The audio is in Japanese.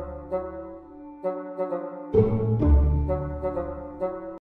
Thank you.